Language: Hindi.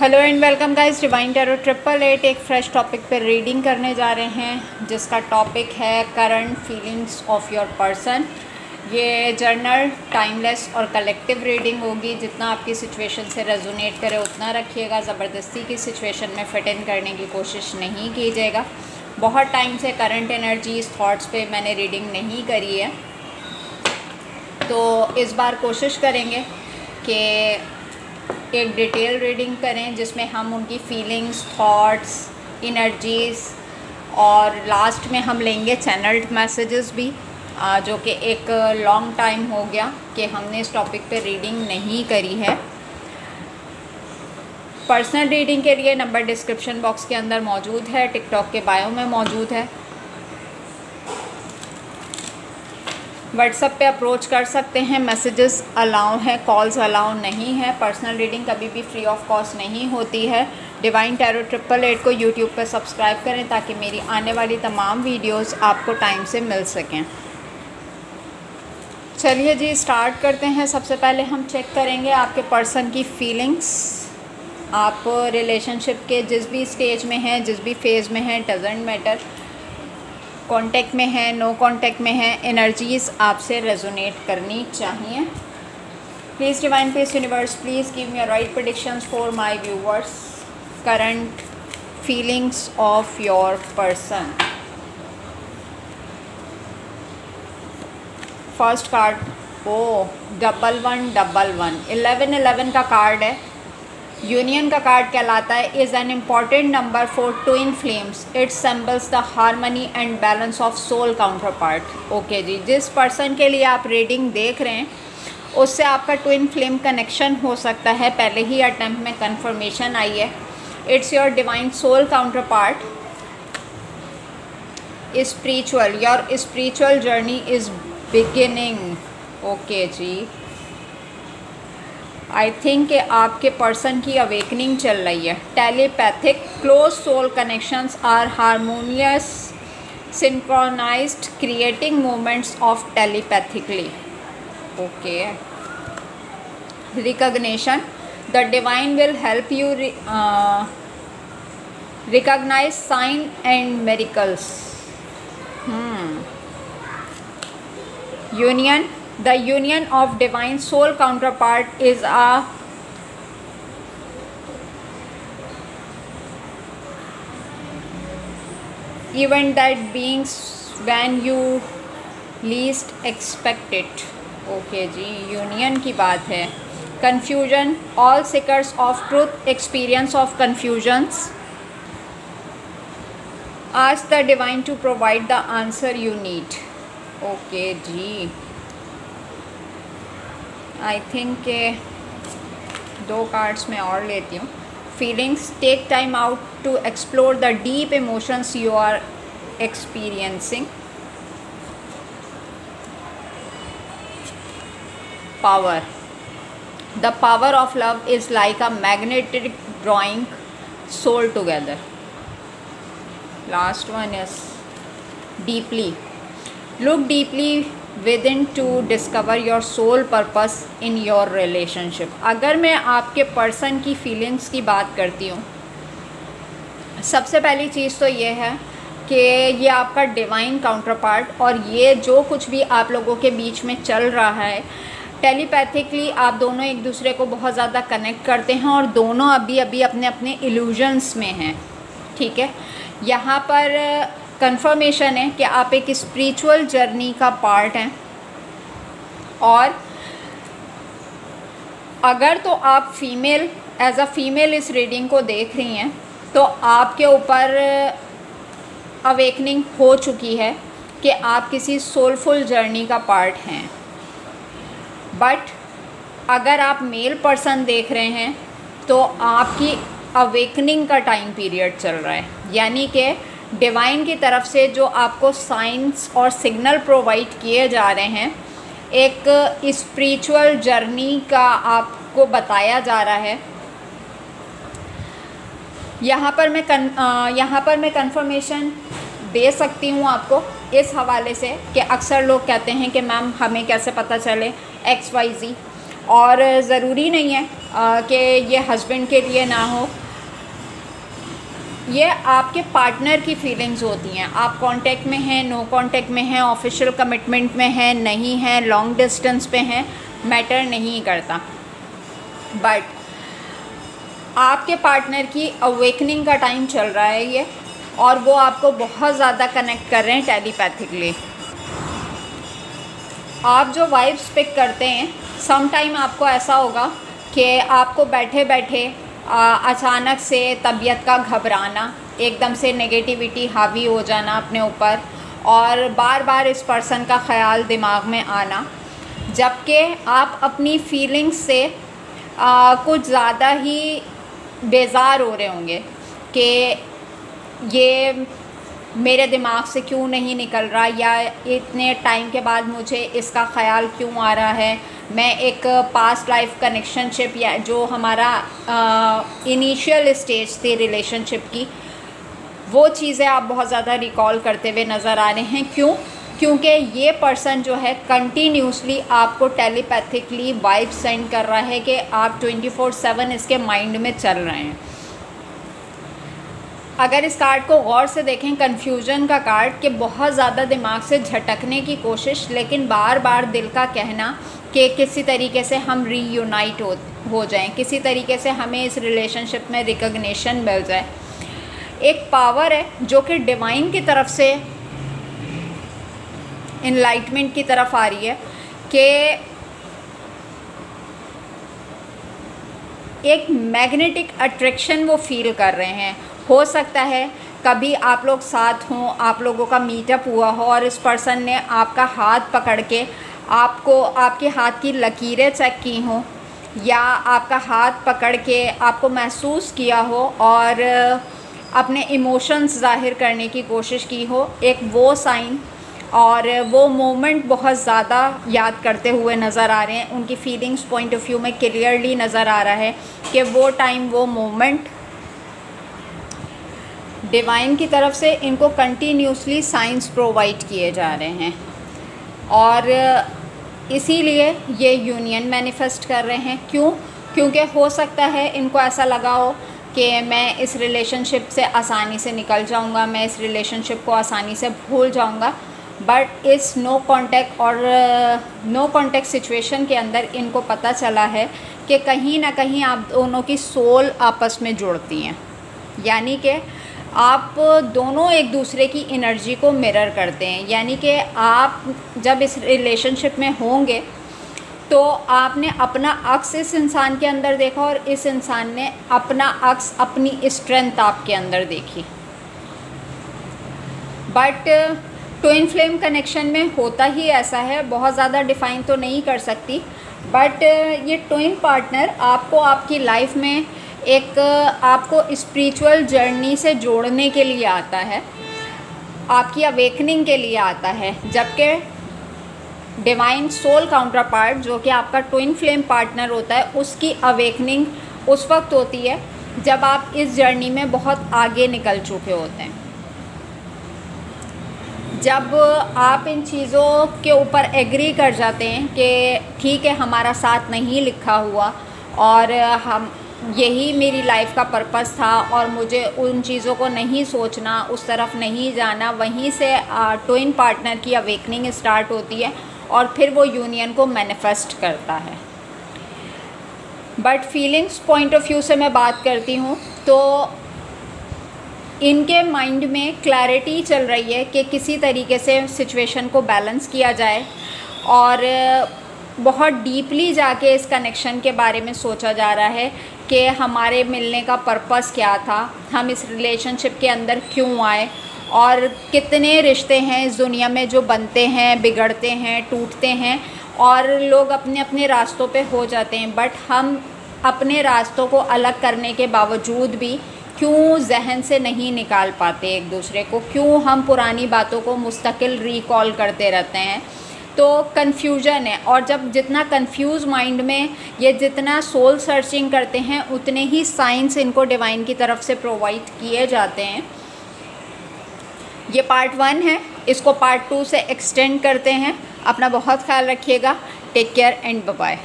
Hello and welcome guys divine tarot triple eight एक फ्रेश टॉपिक पर रीडिंग करने जा रहे हैं, जिसका टॉपिक है current feelings of your person ये जर्नल टाइमलेस और कलेक्टिव रीडिंग होगी। जितना आपकी सिचुएशन से रेजोनेट करे, उतना रखिएगा। ज़बरदस्ती की सिचुएशन में फिट इन करने की कोशिश नहीं कीजिएगा। बहुत टाइम से करंट एनर्जीज थाट्स पे मैंने रीडिंग नहीं करी है। तो इस बार कोशिश करेंगे कि एक डिटेल रीडिंग करें जिसमें हम उनकी फीलिंग्स थॉट्स इनर्जीज़ और लास्ट में हम लेंगे चैनल्ड मैसेजेस भी जो कि एक लॉन्ग टाइम हो गया कि हमने इस टॉपिक पे रीडिंग नहीं करी है। पर्सनल रीडिंग के लिए नंबर डिस्क्रिप्शन बॉक्स के अंदर मौजूद है टिकटॉक के बायो में मौजूद है। व्हाट्सअप पे अप्रोच कर सकते हैं मैसेजेस अलाउ हैं कॉल्स अलाउ नहीं है पर्सनल रीडिंग कभी भी फ्री ऑफ़ कॉस्ट नहीं होती है। डिवाइन टैरो ट्रिपल एट को यूट्यूब पर सब्सक्राइब करें ताकि मेरी आने वाली तमाम वीडियोस आपको टाइम से मिल सकें। चलिए जी स्टार्ट करते हैं। सबसे पहले हम चेक करेंगे आपके पर्सन की फीलिंग्स आप रिलेशनशिप के जिस भी स्टेज में हैं, जिस भी फ़ेज़ में हैं डजेंट मैटर कांटेक्ट में है नो कांटेक्ट में है एनर्जीज़ आपसे रेजोनेट करनी चाहिए। Please divine peace universe please give me right predictions for my viewers current feelings of your person first card O double one double one eleven eleven का कार्ड है। यूनियन का कार्ड कहलाता है is an important number for twin flames it symbols the harmony and balance of soul counter part okay जी, जिस पर्सन के लिए आप रीडिंग देख रहे हैं, उससे आपका ट्विन फ्लेम कनेक्शन हो सकता है। पहले ही अटैम्प्ट में कन्फर्मेशन आई है। It's your divine soul counter part spiritual your spiritual journey is beginning okay ji. I think कि आपके पर्सन की अवेकनिंग चल रही है। Telepathic close soul connections are harmonious synchronised creating moments of telepathically okay recognition the divine will help you recognise sign and miracles union the union of divine soul counterpart is a event that beings when you least expect it okay ji union की बात है confusion all seekers of truth experience of confusions आज the divine to provide the answer you need okay ji I think के दो कार्ड्स में और लेती हूँ। Feelings take time out to explore the deep emotions you are experiencing power the power of love is like a magnetic drawing soul together last one is deeply look deeply within to discover your soul purpose in your relationship अगर मैं आपके पर्सन की फीलिंग्स की बात करती हूँ, सबसे पहली चीज़ तो ये है कि ये आपका डिवाइन काउंटर पार्ट और ये जो कुछ भी आप लोगों के बीच में चल रहा है टेलीपैथिकली आप दोनों एक दूसरे को बहुत ज़्यादा कनेक्ट करते हैं और दोनों अभी अभी अपने अपने इल्यूजन्स में हैं। ठीक है? यहाँ पर कंफर्मेशन है कि आप एक स्पिरिचुअल जर्नी का पार्ट हैं। और अगर तो आप फीमेल एज अ फीमेल इस रीडिंग को देख रही हैं तो आपके ऊपर अवेकनिंग हो चुकी है कि आप किसी सोलफुल जर्नी का पार्ट हैं। बट अगर आप मेल पर्सन देख रहे हैं तो आपकी अवेकनिंग का टाइम पीरियड चल रहा है। यानी कि डिवाइन की तरफ़ से जो आपको साइंस और सिग्नल प्रोवाइड किए जा रहे हैं, एक स्पिरिचुअल जर्नी का आपको बताया जा रहा है। यहाँ पर मैं कन यहाँ पर मैं कंफर्मेशन दे सकती हूँ आपको इस हवाले से कि अक्सर लोग कहते हैं कि मैम, हमें कैसे पता चले एक्स वाई जी और ज़रूरी नहीं है कि ये हस्बैंड के लिए ना हो। ये आपके पार्टनर की फीलिंग्स होती हैं। आप कांटेक्ट में हैं नो कांटेक्ट में हैं ऑफिशियल कमिटमेंट में हैं, नहीं हैं लॉन्ग डिस्टेंस पे हैं मैटर नहीं करता। बट आपके पार्टनर की अवेकनिंग का टाइम चल रहा है ये, और वो आपको बहुत ज़्यादा कनेक्ट कर रहे हैं टेलीपैथिकली आप जो वाइब्स पिक करते हैं सम टाइम आपको ऐसा होगा कि आपको बैठे बैठे अचानक से तबीयत का घबराना एकदम से नेगेटिविटी हावी हो जाना अपने ऊपर और बार बार इस पर्सन का ख्याल दिमाग में आना। जबकि आप अपनी फीलिंग्स से आ, कुछ ज़्यादा ही बेज़ार हो रहे होंगे कि ये मेरे दिमाग से क्यों नहीं निकल रहा? या इतने टाइम के बाद मुझे इसका ख्याल क्यों आ रहा है? मैं एक पास्ट लाइफ कनेक्शनशिप या जो हमारा इनिशियल स्टेज थी रिलेशनशिप की, वो चीज़ें आप बहुत ज़्यादा रिकॉल करते हुए नज़र आ रहे हैं। क्यों? क्योंकि ये पर्सन जो है कंटिन्यूसली आपको टेलीपैथिकली वाइब सेंड कर रहा है कि आप ट्वेंटी फोर सेवन इसके माइंड में चल रहे हैं। अगर इस कार्ड को गौर से देखें कन्फ्यूज़न का कार्ड कि बहुत ज़्यादा दिमाग से झटकने की कोशिश, लेकिन बार बार दिल का कहना कि किसी तरीके से हम रीयूनाइट हो हो जाएँ, किसी तरीके से हमें इस रिलेशनशिप में रिकग्निशन मिल जाए। एक पावर है जो कि डिवाइन की तरफ़ से इनलाइटमेंट की तरफ़ आ रही है कि एक मैग्नेटिक अट्रैक्शन वो फील कर रहे हैं। हो सकता है, कभी आप लोग साथ हों, आप लोगों का मीटअप हुआ हो और इस पर्सन ने आपका हाथ पकड़ के आपको, आपके हाथ की लकीरें चेक की हों या आपका हाथ पकड़ के आपको महसूस किया हो और अपने इमोशंस ज़ाहिर करने की कोशिश की हो, एक वो साइन और वो मोमेंट बहुत ज़्यादा याद करते हुए नज़र आ रहे हैं। उनकी फीलिंग्स पॉइंट ऑफ़ व्यू में क्लियरली नज़र आ रहा है कि वो टाइम वो मोमेंट डिवाइन की तरफ़ से इनको कंटिन्यूसली साइंस प्रोवाइड किए जा रहे हैं। और इसीलिए ये यूनियन मैनिफेस्ट कर रहे हैं। क्यों? क्योंकि हो सकता है इनको ऐसा लगा हो कि मैं इस रिलेशनशिप से आसानी से निकल जाऊँगा, मैं इस रिलेशनशिप को आसानी से भूल जाऊँगा। बट इस नो कांटेक्ट और नो कांटेक्ट सिचुएशन के अंदर इनको पता चला है कि कहीं ना कहीं आप दोनों की सोल आपस में जुड़ती हैं। यानी कि आप दोनों एक दूसरे की एनर्जी को मिरर करते हैं। यानी कि आप जब इस रिलेशनशिप में होंगे तो आपने अपना अक्स इस इंसान के अंदर देखा और इस इंसान ने अपना अक्स अपनी स्ट्रेंथ आपके अंदर देखी। बट ट्विन फ्लेम कनेक्शन में होता ही ऐसा है, बहुत ज़्यादा डिफ़ाइन तो नहीं कर सकती। बट ये ट्विन पार्टनर आपको आपकी लाइफ में एक, आपको स्पिरिचुअल जर्नी से जोड़ने के लिए आता है, आपकी अवेकनिंग के लिए आता है, जबकि डिवाइन सोल काउंटर पार्ट जो कि आपका ट्विन फ्लेम पार्टनर होता है, उसकी अवेकनिंग उस वक्त होती है, जब आप इस जर्नी में बहुत आगे निकल चुके होते हैं। जब आप इन चीज़ों के ऊपर एग्री कर जाते हैं कि ठीक है, हमारा साथ नहीं लिखा हुआ और हम यही मेरी लाइफ का पर्पस था और मुझे उन चीज़ों को नहीं सोचना, उस तरफ़ नहीं जाना, वहीं से ट्विन पार्टनर की अवेकनिंग स्टार्ट होती है और फिर वो यूनियन को मैनिफेस्ट करता है। But feelings point of view से मैं बात करती हूँ तो इनके माइंड में क्लैरिटी चल रही है कि किसी तरीके से सिचुएशन को बैलेंस किया जाए और बहुत डीपली जाके इस कनेक्शन के बारे में सोचा जा रहा है कि हमारे मिलने का पर्पस क्या था, हम इस रिलेशनशिप के अंदर क्यों आए और कितने रिश्ते हैं इस दुनिया में जो बनते हैं, बिगड़ते हैं, टूटते हैं और लोग अपने अपने रास्तों पे हो जाते हैं। बट हम अपने रास्तों को अलग करने के बावजूद भी क्यों जहन से नहीं निकाल पाते एक दूसरे को? क्यों हम पुरानी बातों को मुस्तकिल रिकॉल करते रहते हैं? तो कन्फ्यूज़न है। और जब जितना कन्फ्यूज़ माइंड में ये जितना सोल सर्चिंग करते हैं, उतने ही साइंस इनको डिवाइन की तरफ़ से प्रोवाइड किए जाते हैं। ये पार्ट वन है। इसको पार्ट टू से एक्सटेंड करते हैं। अपना बहुत ख्याल रखिएगा। Take care and bye